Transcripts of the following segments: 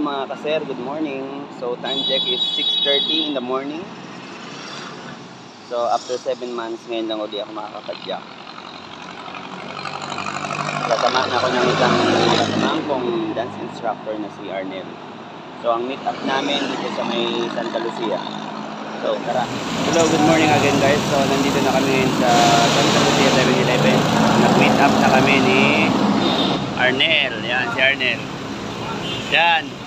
mga kaser, good morning. So time check is 6.30 in the morning. So after 7 months, ngayon lang ulit ako makakapadyak. Kasama na ako ng isang kasamahan kong dance instructor na si Arnel. So ang meet up namin dito sa may Santa Lucia. So tara. Hello, good morning again guys. So nandito na kami ngayon sa Santa Lucia 7-Eleven. Nag-meet up na kami ni Arnel. Yan, si Arnel. Yan.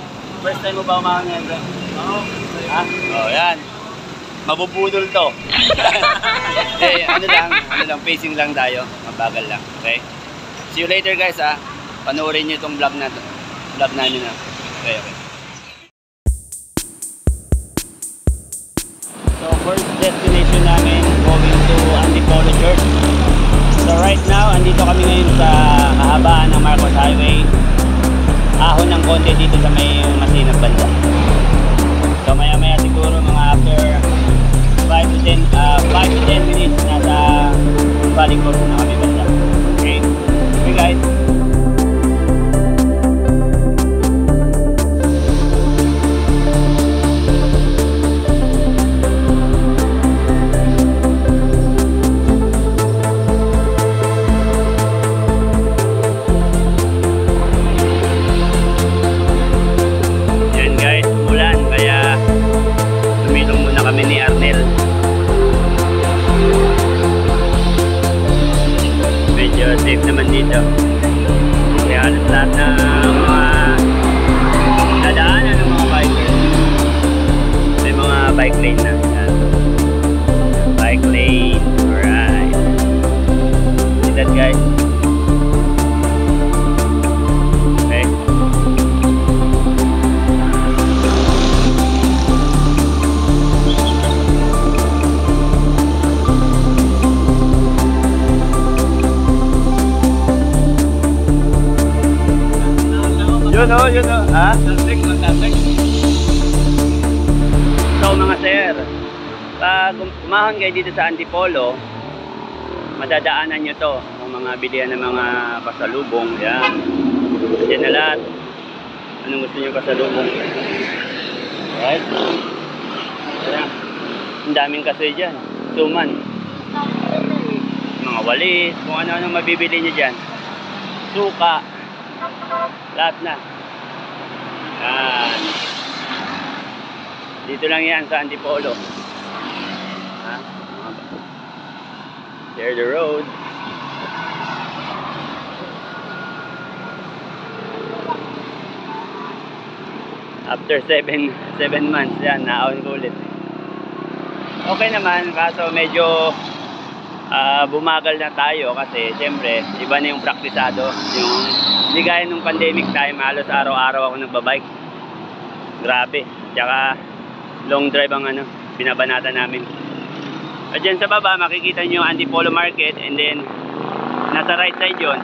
First time mo ba umahan ngayon bro? Oo. Ha? Oh, yan. Mabubudol to. eh, ano lang, ano lang, pacing lang tayo. Mabagal lang, okay? See you later guys ha. Panoorin niyo itong vlog na vlog namin na. Okay, okay. So first destination namin going to Antipolo Church. So right now, andito kami ngayon sa kahabaan ng Marcos Highway. Ahon ng konti dito sa may masinang banda. So maya maya siguro mga after 5 to 10 uh, 5 to 10 minutes nasa balik ko na Yun o, yun o. Ha? Tasik, tasik. So mga sir, pag umahon kayo dito sa Antipolo, madadaanan nyo to. Ang mga bilihan ng mga pasalubong. Yan. Yan na lahat. Anong gusto nyo pasalubong? Right? Yan. Ang daming kasoy dyan. Suman. Mga walis, kung ano-ano mabibili nyo dyan. Suka. Lahat na. Yan. Dito lang yan sa Antipolo. Ha? There the road. After 7 7 months, yan, naawin ko ulit. Okay naman, kaso medyo ah, bumagal na tayo kasi siyempre, iba na yung praktisado. Yung, hindi gaya nung pandemic time, halos araw-araw ako nagbabike. Grabe. Tsaka, long drive ang ano, binabanata namin. At dyan sa baba, makikita nyo Antipolo Market and then, nasa right side yon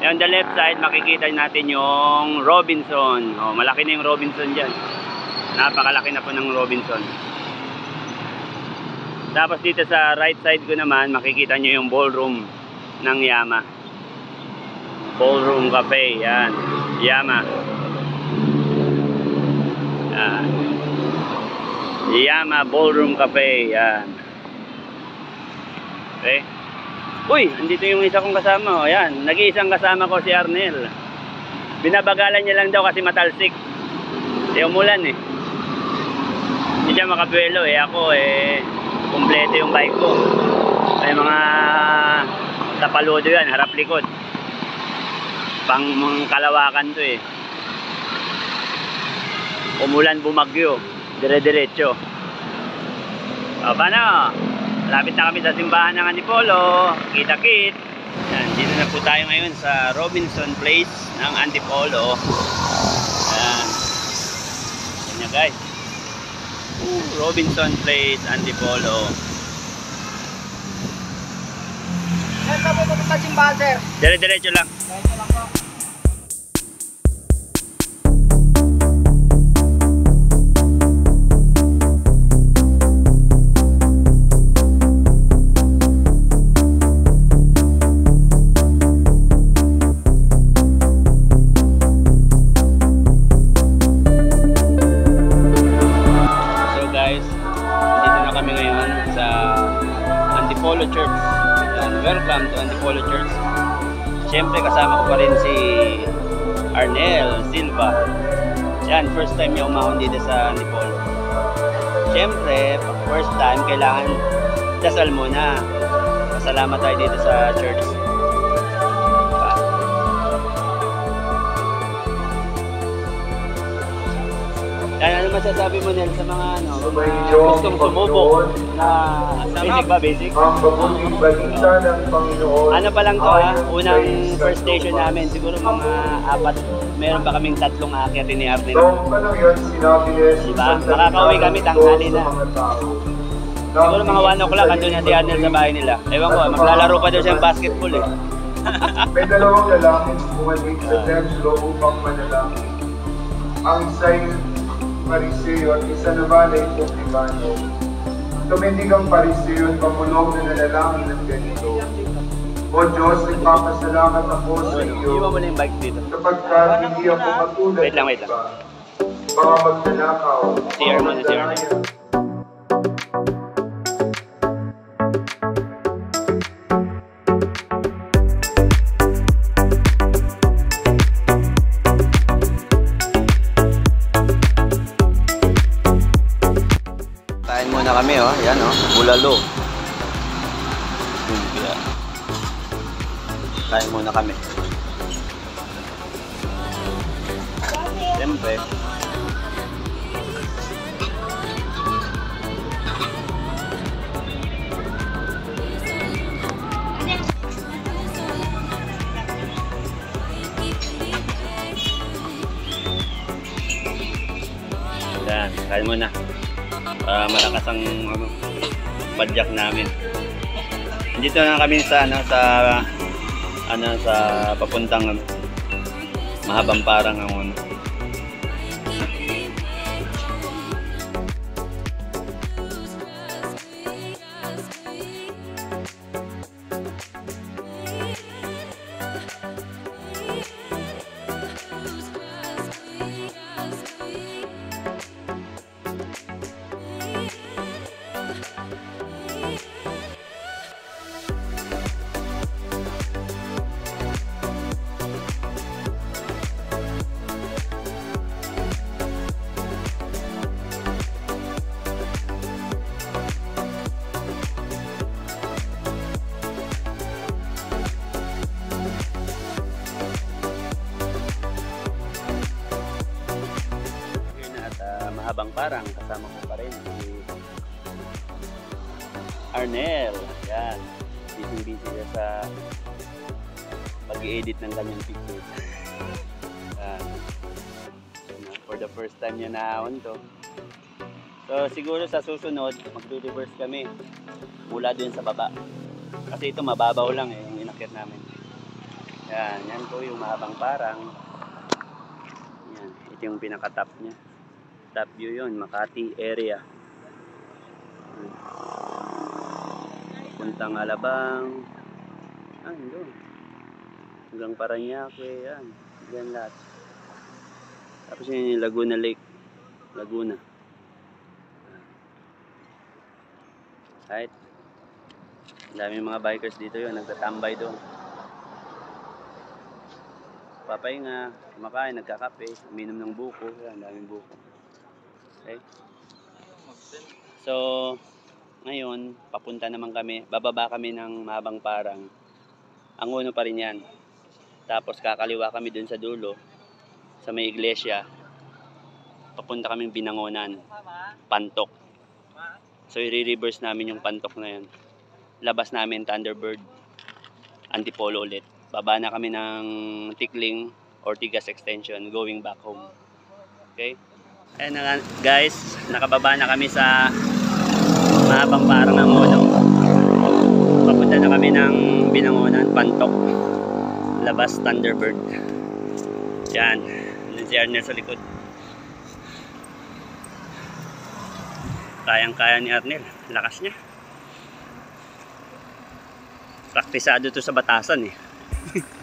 on the left side, makikita natin yung Robinson. Oh, malaki na yung Robinson dyan. Napakalaki na po ng Robinson. Tapos dito sa right side ko naman, makikita nyo yung ballroom ng Yama. Ballroom Cafe, yan. Yama. Yan. Yama Ballroom Cafe, yan. Okay. Uy, andito yung isa kong kasama. O, yan. Nag-iisang kasama ko si Arnel. Binabagalan niya lang daw kasi matalsik. Eh, umulan eh. Hindi siya makabuelo eh. Ako eh, kumpleto yung bike ko. May mga tapaludo yan, harap likod. Pang mga kalawakan to eh. Umulan bumagyo. Dire-diretso. O, paano? Malapit na kami sa simbahan ng Antipolo. Kita-kit. Yan, dito na po tayo ngayon sa Robinson Place ng Antipolo. Yan. Yan guys. Robinson Place, Antipolo. Saan ka po pupunta simbahan, sir? Dire-diretso lang. Diretso lang po. Kasama ko pa rin si Arnel Silva. Yan, first time niya umahon dito sa Antipolo. Siyempre, pag first time, kailangan dasal muna. Pasalamat tayo dito sa church. Masasabi mo Nel sa mga ano, mga gustong sumubok na basic ba, basic? Ang mabuting balita ng Panginoon. Ano pa lang to ha, unang first station namin, siguro mga apat, meron pa kaming tatlong aakyat ni Arnel. Noong panahon yun, sinabi ni Jesus Diba? Makakauwi kami, ng tanghali na. Siguro mga 1 o'clock, andun na si Arnel sa bahay nila. Ewan ko, maglalaro pa daw siya ng basketball eh. May dalawang lalaki bumalik sa templo upang manalangin. Ang isa'y pariseo at isa naman ay publikano. Tumindig ang pariseo at pamulong na nalalangin ng ganito. O Diyos, nagpapasalamat ako sa iyo na sapagkat hindi ako matulad ng iba. Baka magnanakaw. CR mo Siyempre. Yan, kain muna. Para malakas ang ano, padyak namin. Dito na kami sa ano sa ano sa papuntang ano, mahabang parang ang parang kasama ko pa rin si Arnel. Yan. Busy busy siya sa pag-edit ng kanyang pictures. Yan. For the first time niya naahon to. So siguro sa susunod, magre-reverse kami mula dun sa baba. Kasi ito mababaw lang eh, yung inakyat namin. Yan, yan po yung mahabang parang. Yan, ito yung pinaka-top niya. Top view yun, Makati area. Puntang Alabang. Ah, doon. Hanggang Paranaque, yan. Yan lahat. Tapos yun yung Laguna Lake. Laguna. Ang daming mga bikers dito yun, nagtatambay doon. Papahinga, kumakain, nagkakape, uminom ng buko, yan, daming buko. Okay? So, ngayon, papunta naman kami, bababa kami ng Mabang Parang. Ang uno pa rin yan. Tapos kakaliwa kami dun sa dulo, sa may iglesia. Papunta kami Binangonan, Pantok. So, i-reverse namin yung Pantok na yan. Labas namin Thunderbird, Antipolo ulit. Baba na kami ng Tikling, Ortigas Extension, going back home. Okay? Ayan na guys, nakababa na kami sa mahabang parang ng Mono. Papunta na kami ng Binangonan, Pantok. Labas Thunderbird. Yan. Yan si Arnel sa likod. Kayang-kaya ni Arnel. Lakas niya. Praktisado to sa batasan eh.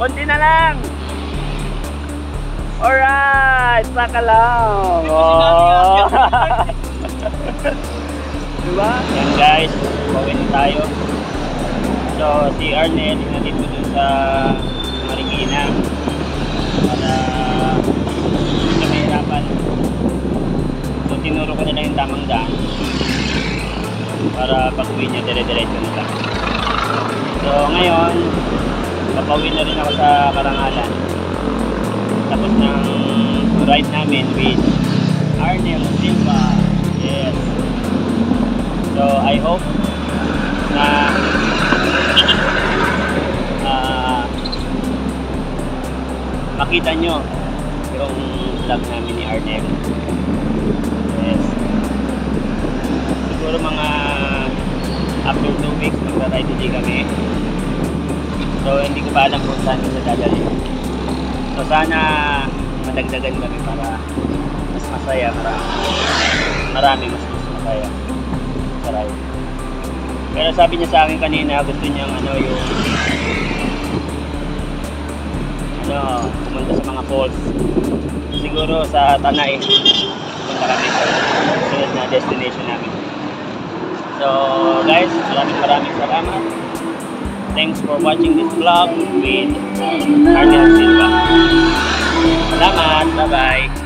Konti na lang. Alright, saka lang. Oh. diba? Yan guys, pauwi na tayo. So, si Arnel, nandito dun sa Marikina. Para hindi mahirapan. So, tinuro ko nila yung tamang daan. Para pag uwi niya, dire-diretso na lang. So, ngayon, papauwi na rin ako sa Karangalan. Tapos ng ride namin with Arnel Silva. Yes. So, I hope na ah, makita nyo yung vlog namin ni Arnel. Yes. Siguro mga after 2 weeks magra-ride kami. So, hindi ko pa alam kung saan kita dadalhin. So, sana madagdagan kami para mas masaya, marami. Marami mas mas masaya sa ride. Pero sabi niya sa akin kanina, gusto niyang ano yung ano, pumunta sa mga falls. Siguro sa Tanay. Pumunta kami sa sunod na destination namin. So, guys, maraming maraming salamat. Thanks for watching this vlog with Arnel Silva. Salamat. Bye-bye.